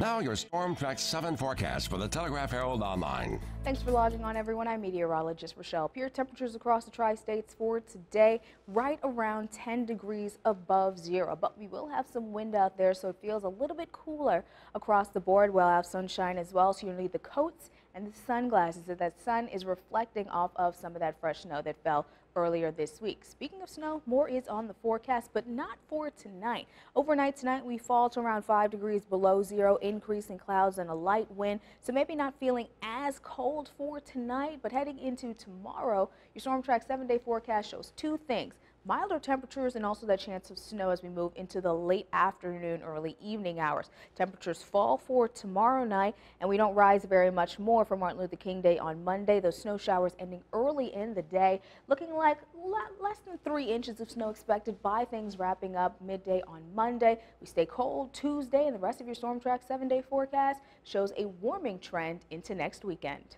Now your Storm Track 7 forecast for the Telegraph Herald Online. Thanks for logging on, everyone. I'm meteorologist Rochelle Peer. Temperatures across the tri-states for today, right around 10 degrees above zero. But we will have some wind out there, so it feels a little bit cooler across the board. We'll have sunshine as well, so you need the coats and the sunglasses so that sun is reflecting off of some of that fresh snow that fell earlier this week. Speaking of snow, more is on the forecast, but not for tonight. Overnight tonight, we fall to around 5 degrees below zero, increase in clouds and a light wind. So maybe not feeling as cold for tonight, but heading into tomorrow, your Storm Track 7-day forecast shows two things milder temperatures and also that chance of snow as we move into the late afternoon, early evening hours. Temperatures fall for tomorrow night and we don't rise very much more for Martin Luther King Day on Monday. Those snow showers ending early in the day, looking like less than three inches of snow expected by things wrapping up midday on Monday. We stay cold Tuesday and the rest of your Storm Track seven day forecast shows a warming trend into next weekend.